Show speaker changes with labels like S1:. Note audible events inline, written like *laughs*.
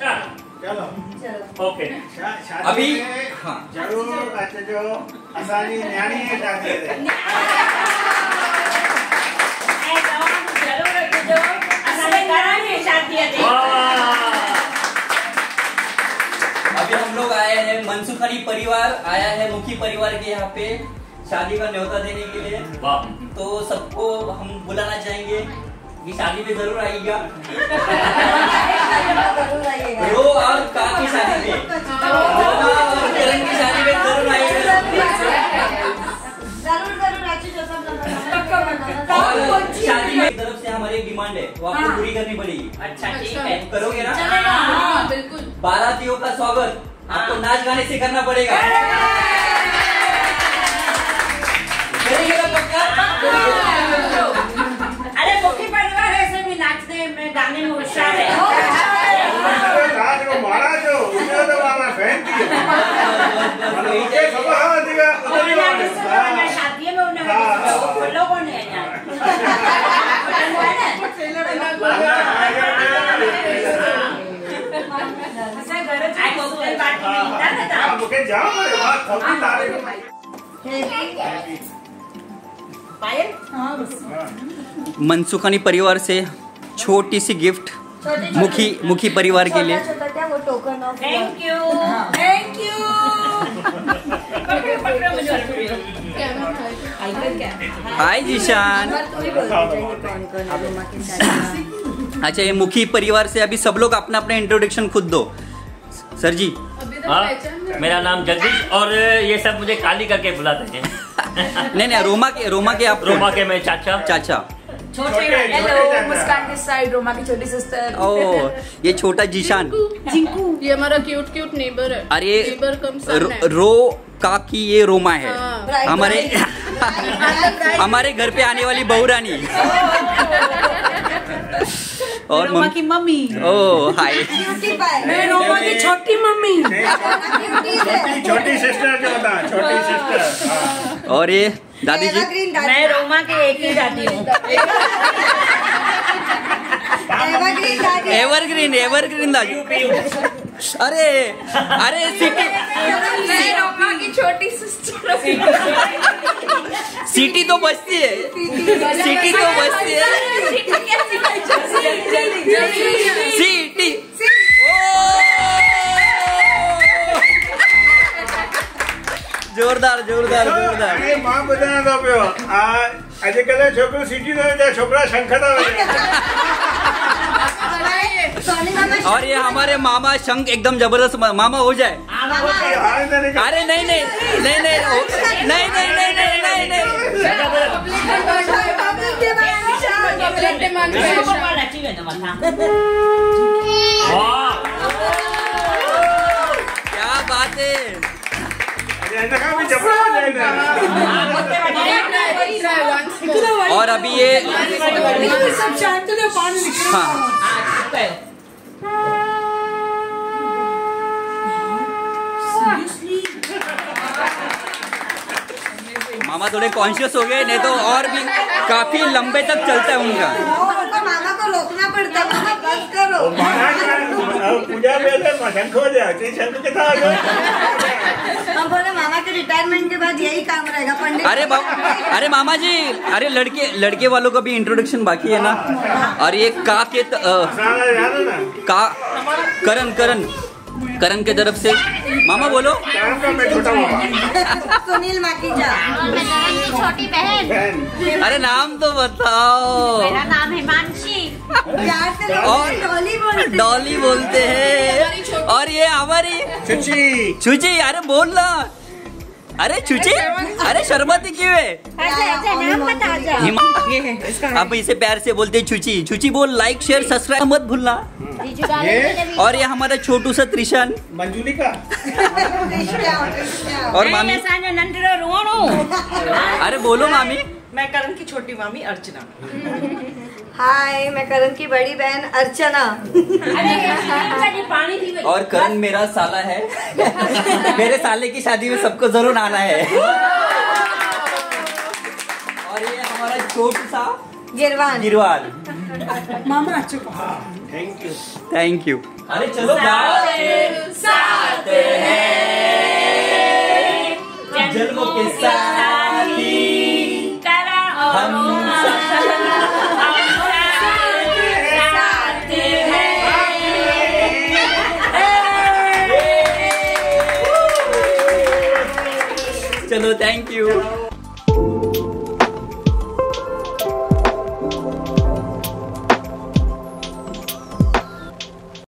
S1: चलो।
S2: ओके।
S3: अभी- हाँ।
S1: ज़रूर जी
S3: अभी हम लोग आए हैं मनसुखानी परिवार आया है मुखी परिवार के यहाँ पे शादी का न्योता देने के लिए। तो सबको हम बुलाना चाहेंगे। कि शादी में ज़रूर आइएगा। *laughs* रो और का की शादी में। रोमा और करण की शादी में ज़रूर आइएगा।
S4: ज़रूर ज़रूर अचिजो सब लोग
S3: और शादी में तरफ़ से हमारी एक डिमांड है वो आपको पूरी करनी पड़ेगी।
S5: अच्छा ठीक है।
S3: करोगे ना?
S5: चलेगा।
S6: बिल्कुल।
S3: बारातियों का स्वागत आपको नाच गाने से करना पड़ेगा।
S5: क्या हाँ।
S3: मनसुखानी परिवार से छोटी सी गिफ्ट मुखी मुखी परिवार के लिए।
S4: Thank you thank you hi Zeeshan
S3: अच्छा ये मुखी परिवार से अभी सब लोग अपना अपना इंट्रोडक्शन खुद दो। सर जी।
S2: हाँ? मेरा नाम जगदीश और ये सब मुझे काली करके बुलाते हैं। *laughs*
S3: नहीं नहीं रोमा के रोमा के आप
S2: रोमा के मैं चाचा।
S3: चाचा।
S5: छोटे
S1: हेलो
S7: मुस्कान की साइड रोमा की छोटी सिस्टर
S3: ओ ये छोटा जीशान।
S6: जिंकू ये हमारा क्यूट क्यूट नेबर है।
S3: अरे
S6: नेबर कम
S3: रो,
S6: है।
S3: रो का की ये रोमा है।
S6: हाँ।
S3: हमारे *laughs* हमारे घर पे आने वाली बहुरानी। *laughs* और
S7: रोमा की मम्मी।
S3: ओ हाय।
S4: क्यूटी पाए
S7: मैं रोमा की छोटी मम्मी। *laughs*
S1: छोटी छोटी सिस्टर जो था छोटी सिस्टर हाँ।
S3: और ये दादी जी?
S4: एवरग्रीन
S5: मैं रोमा के एक ही दादी हूँ।
S4: एवरग्रीन
S3: एवरग्रीन एवरग्रीन दादी। अरे अरे सिटी
S7: मैं रोमा की छोटी सिस्टर
S3: सिटी। तो बचती है। सिटी तो बजती है। सिटी જોરદાર જોરદાર જોરદાર
S1: અરે માં બધાને તો પ્યો આ આજકાલ છોકરો સિટી નો જાય છોકરા શંખતા હોય
S4: सोनी मामा
S3: और ये हमारे मामा शंख एकदम जबरदस्त मा- मामा हो जाए
S1: હાલ તને કે-
S3: अरे नहीं नहीं नहीं नहीं हो- नहीं नहीं नहीं नहीं नहीं
S6: 远
S5: 的碗汤。
S2: 哇
S3: ！क्या बात है और अभी ये
S7: सब पानी
S3: हाँ मामा थोड़े कॉन्शियस हो गए, नहीं तो और भी काफ़ी लंबे तक चलता है उनका
S4: रोकना पड़ता है बस करो।
S1: पूजा में शंख हो जाए शंख के साथ
S4: हम बोले मामा के रिटायरमेंट के बाद यही काम रहेगा पंडित।
S3: अरे अरे मामा जी अरे लड़के लड़के वालों का भी इंट्रोडक्शन बाकी है ना? और ये का के त,
S1: आ,
S3: का करण करण करण के तरफ़ से। मामा बोलो।
S4: सुनील माकीजा
S5: छोटी बहन।
S3: अरे नाम तो बताओ।
S5: मेरा नाम हिमांशी
S3: और-
S4: डॉली बोलते हैं।
S3: डॉली बोलते हैं। और ये हमारी
S1: ચુચી
S3: छुची अरे बोल ना। अरे छुची अरे शर्मती क्यों है?
S5: अच्छा अच्छा नाम बता जा
S3: हिमा- आप इसे प्यार से बोलते हैं छुची छुची बोल लाइक शेयर सब्सक्राइब मत भूलना।
S1: ये
S3: और ये हमारा छोटू सा त्रिशन।
S1: मंजुलिका
S4: कृष्णा, *laughs* कृष्णा।
S3: और मामी अरे बोलो मामी।
S7: मैं करण की छोटी मामी अर्चना।
S4: हाय मैं करण की बड़ी बहन अर्चना।
S5: पानी
S3: और करण मेरा साला है। मेरे साले की शादी में सबको ज़रूर आना है। और ये हमारा छोटू सा
S4: गिरवान।
S3: गिरवान।
S7: मामा चुप
S1: थैंक यू
S3: थैंक यू अरे चलो
S5: साथ है।
S3: जन्मों के साथी चलो थैंक यू